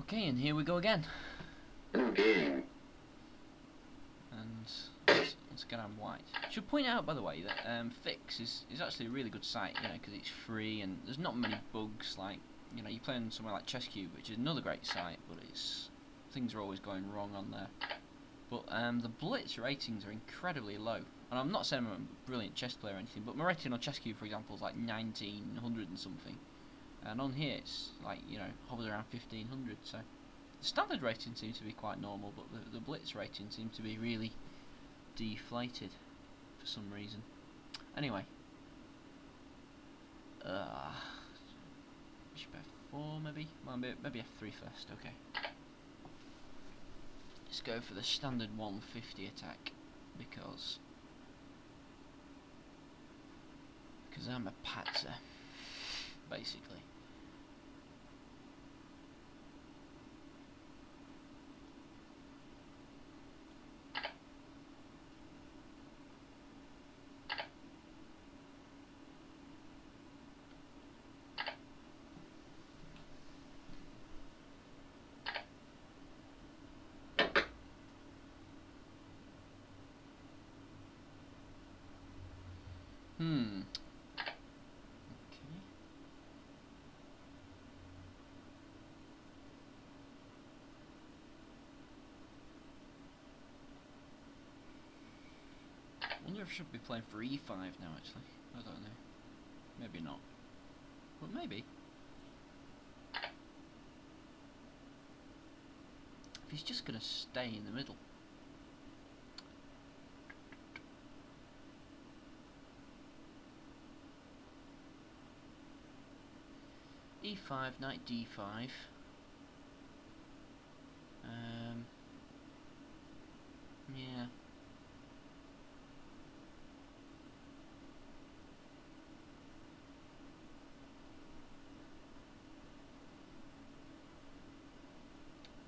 Okay, and here we go again. Game. And let's, let's get on white. Should point out, by the way, that um, FICS is, is actually a really good site, you know, because it's free and there's not many bugs like, you know, you play on somewhere like ChessCube, which is another great site, but it's things are always going wrong on there. But um, the Blitz ratings are incredibly low. And I'm not saying I'm a brilliant chess player or anything, but my rating on ChessCube, for example, is like 1900 and something. And on here, it's like, you know, hovers around 1500, so... The standard rating seems to be quite normal, but the, the Blitz rating seems to be really deflated for some reason. Anyway. Uh, bishop f4 maybe? Well, maybe, maybe f3 first, okay. Let's go for the standard 150 attack, because... Because I'm a patzer, basically. Hmm. Okay. Wonder if should be playing for e5 now actually. I don't know. Maybe not. But maybe. If he's just gonna stay in the middle. e5, knight d5. Um, yeah.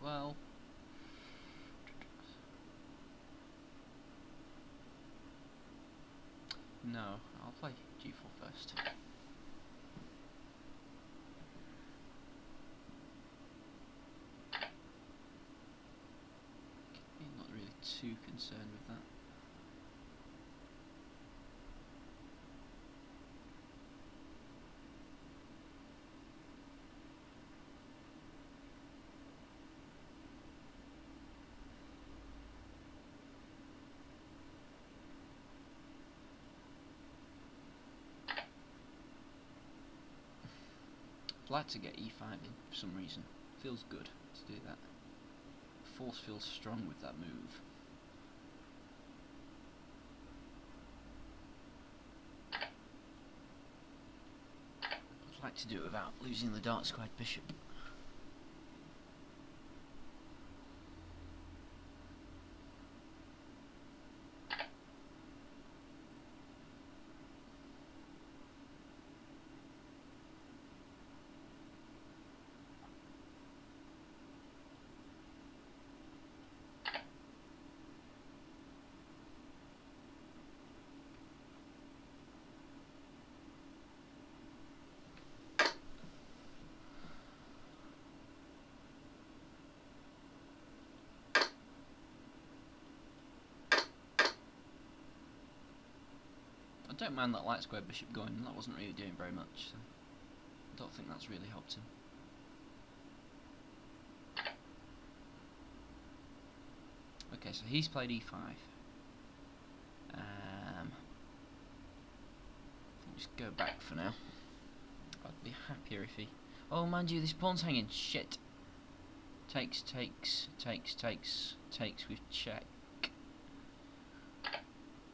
Well. No, I'll play g4 first. not really too concerned with that. Like to get e5 in for some reason. Feels good to do that. Force feels strong with that move. I'd like to do it without losing the dark squared bishop. I don't mind that light square bishop going, that wasn't really doing very much, so I don't think that's really helped him. Okay, so he's played e5. Um, just go back for now. I'd be happier if he... Oh, mind you, this pawn's hanging. Shit. Takes, takes, takes, takes, takes with check.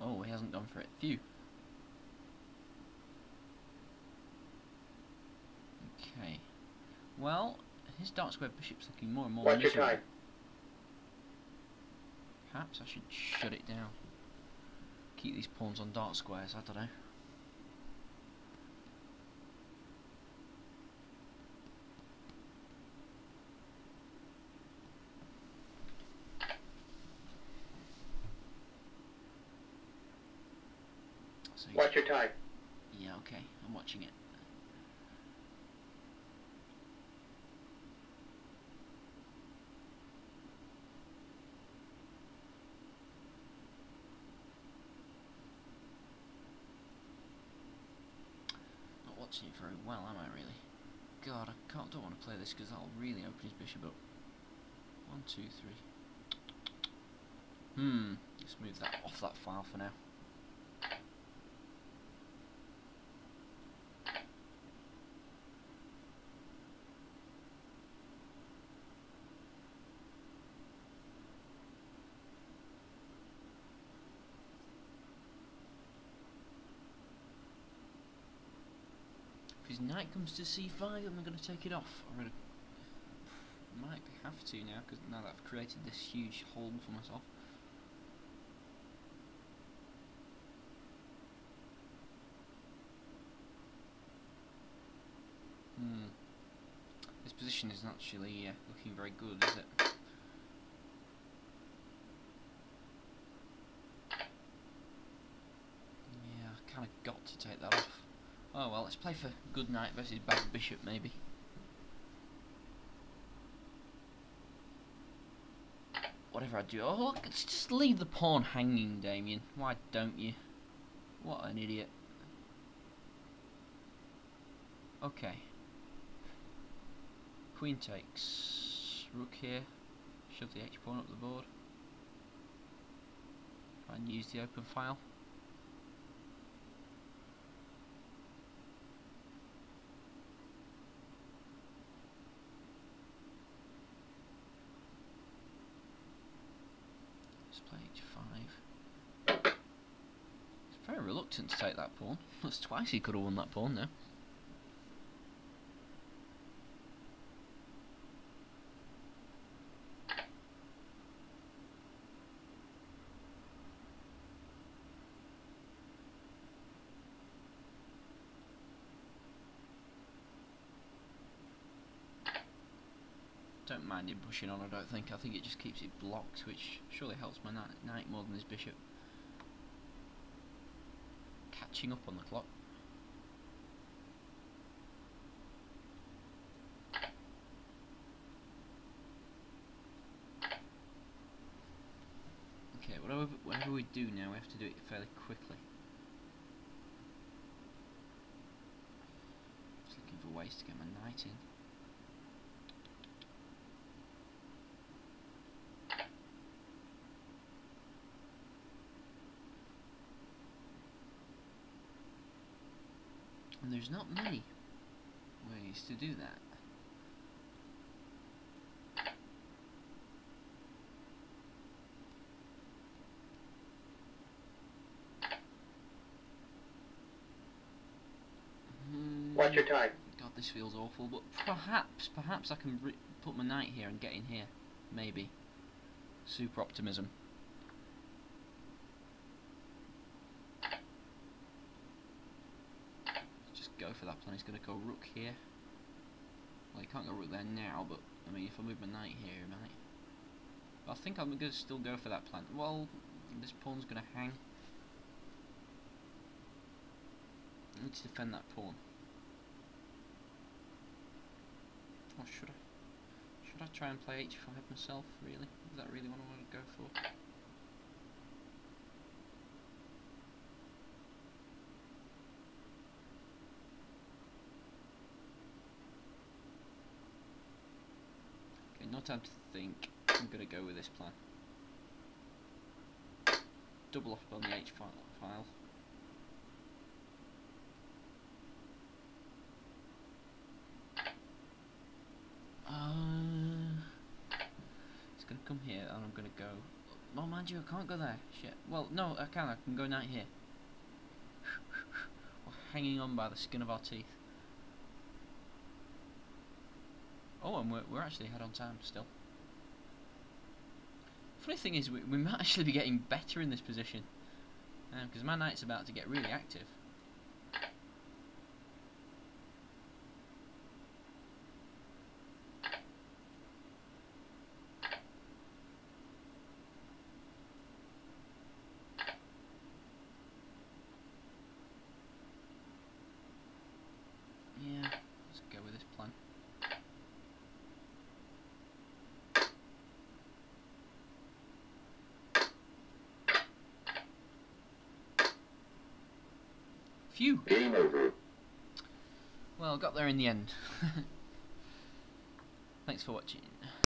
Oh, he hasn't gone for it. Phew. Okay. Well, his dark square bishop's looking more and more Watch your miserable. time. Perhaps I should shut it down. Keep these pawns on dark squares, I don't know. So Watch your time. yeah, okay, I'm watching it. Watching it very well, am I really? God, I can't, don't want to play this because that'll really open his bishop up. One, two, three. Hmm, let's move that off that file for now. Knight comes to c5, I'm going to take it off. I'm going to might have to now because now that I've created this huge hole for myself. Hmm. This position isn't actually uh, looking very good, is it? Yeah, I kind of got to take that off. Oh well, let's play for good knight versus bad bishop maybe. Whatever I do, oh look, just leave the pawn hanging, Damien. Why don't you? What an idiot. Okay. Queen takes rook here. Shove the h pawn up the board. Try and use the open file. Let's play h5. He's very reluctant to take that pawn. That's twice he could have won that pawn now. don't mind him pushing on, I don't think. I think it just keeps it blocked, which surely helps my knight more than his bishop. Catching up on the clock. Okay, whatever, whatever we do now, we have to do it fairly quickly. Just looking for ways to get my knight in. And there's not many ways to do that. Hmm. Watch your time. God, this feels awful, but perhaps, perhaps I can put my knight here and get in here. Maybe. Super optimism. Go for that plan. He's going to go rook here. Well, he can't go rook there now, but I mean, if I move my knight here, he might. But I think I'm going to still go for that plan. Well, this pawn's going to hang. I need to defend that pawn. Or should I? Should I try and play h5 myself, really? Is that really what I want to go for? No time to think. I'm going to go with this plan. Double off on the H file. Uh, it's going to come here and I'm going to go... Oh, mind you, I can't go there. Shit. Well, no, I can. I can go knight here. We're hanging on by the skin of our teeth. Oh, and we're, we're actually ahead on time still. Funny thing is, we, we might actually be getting better in this position. Because um, my knight's about to get really active. Phew. Game over. Well, got there in the end. Thanks for watching.